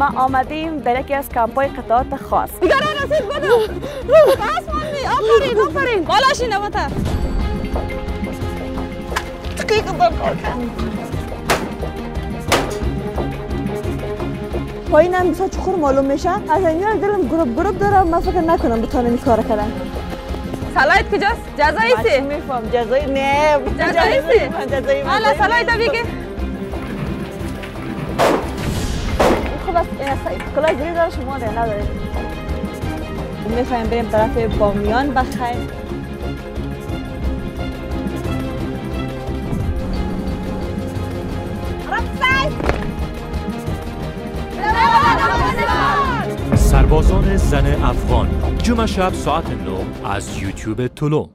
ما آمدیم در یکی از کمپای قطعات خاص دیگر رسید بدو بس ماندی آفرین آفرین. بالاشی نبتا دقیق پایینم بسیار چخور معلوم میشه؟ از اینجا دلم گروب گروب دارم. من فکر نکنم بتونم این کار کردن سلایت کجاست؟ جزایی سی میفهم؟ جزایی نه. جزایی سی جزایی حالا سلایت بگه بس کلاه داره شما ده نداره بریم طرف بامیان بخیر سربازان زن افغان جمعه شب ساعت 9 از یوتیوب طلو